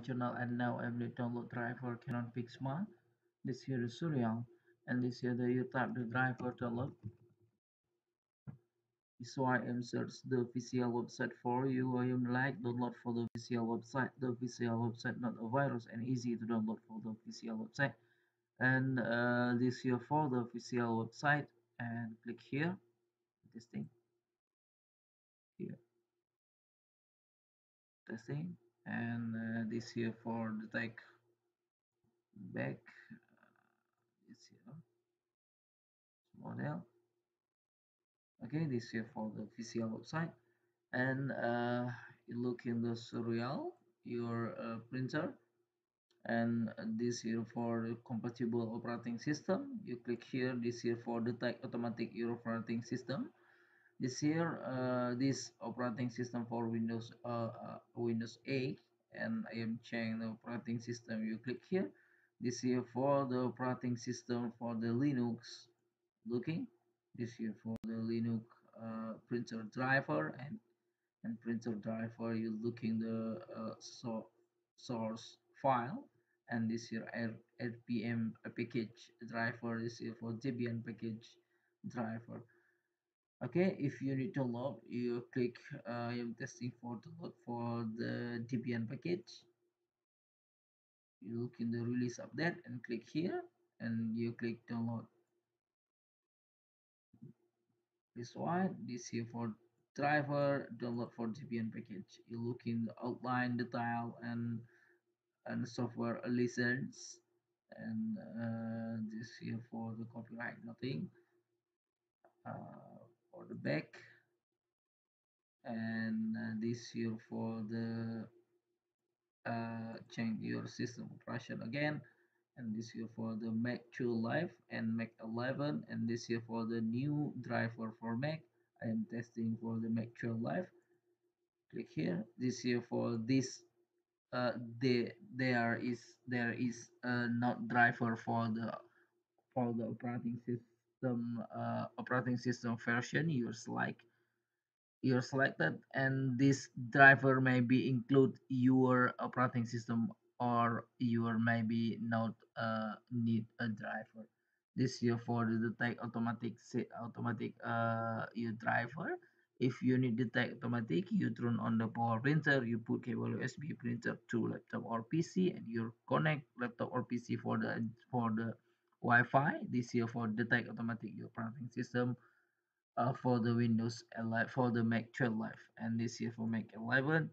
channel and now the download driver Canon Pixma. This here is Surreal and this here the you type the driver download. So I am search the official website for you. I am like download for the official website. The official website not a virus and easy to download for the official website. And uh, this here for the official website and click here. This thing here. Testing and uh, this here for the tag back this here model. Okay this here for the official website. And uh, you look in the serial your uh, printer. And this here for compatible operating system you click here this here for the detect automatic your operating system this here uh, this operating system for windows uh, uh, windows 8 and i am changing the operating system. You click here. This here for the operating system for the linux looking. This here for the linux uh, printer driver and and printer driver you looking the uh, so source file. And this here rpm package driver. This here for debian package driver okay if you need to load you click uh, i'm testing for the load for the debian package. You look in the release update and click here and you click download. This one this here for driver download for debian package. You look in the outline detail and and software license and uh, this here for the copyright nothing. Uh, back and uh, this here for the uh, change your system operation again and this here for the Mac 12 and Mac 11 and this here for the new driver for Mac. I am testing for the Mac 12. Click here. This here for this uh, the, there is there is a not driver for the for the operating system uh, operating system version you select you selected and this driver may be include your operating system or you maybe not uh, need a driver. This here for the detect automatic automatic uh, your driver. If you need detect automatic you turn on the power printer you put cable usb printer to laptop or pc and you connect laptop or pc for the for the wi-fi this here for detect automatic your operating system uh, for the windows 11 for the mac 12 and this here for mac 11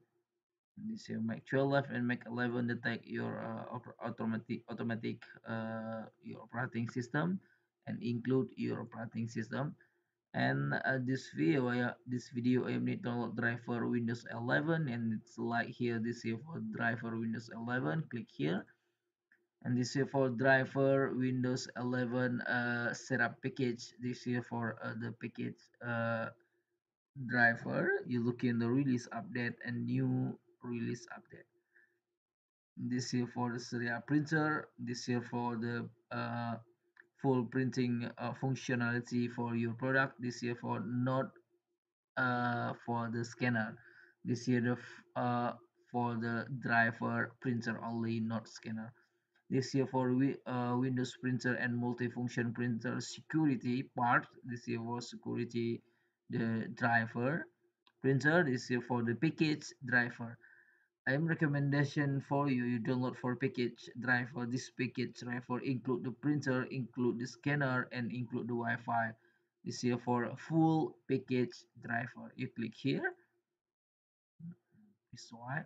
this here mac 12 and mac 11 detect your uh, automatic automatic uh, your operating system and include your operating system. And uh, this video I, this video I need to download driver Windows 11 and it's like here this here for driver Windows 11 click here and this here for driver Windows 11 uh, setup package. This here for uh, the package uh, driver you look in the release update and new release update. This here for the serial printer. This here for the uh, full printing uh, functionality for your product. This year for not uh, for the scanner. This year the for the driver printer only not scanner this year for uh, windows printer and multifunction printer security part this year for security the driver printer this year for the package driver I'm recommendation for you. You download for package driver. This package driver include the printer, include the scanner, and include the Wi-Fi. This here for full package driver. You click here. This one.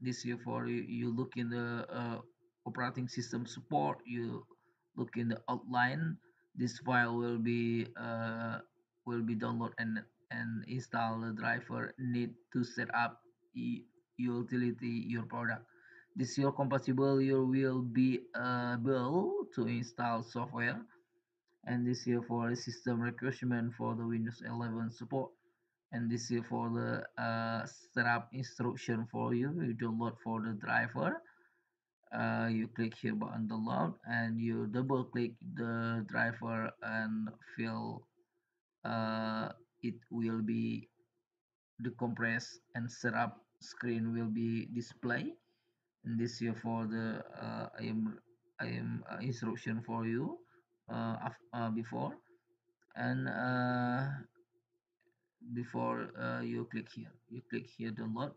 This for you. You look in the uh, operating system support. You look in the outline. This file will be uh, will be download and and install the driver. Need to set up utility your product this your compatible you will be able to install software and this year for the system requirement for the windows 11 support and this is for the uh, setup instruction for you. You download for the driver. Uh, you click here button download and you double click the driver and fill uh, it will be decompress and setup screen will be display. And this here for the uh, I am I am uh, instruction for you uh, uh, before. And uh, before uh, you click here. You click here download.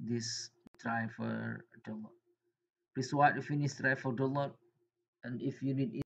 This driver download. Please wait finish driver download. And if you need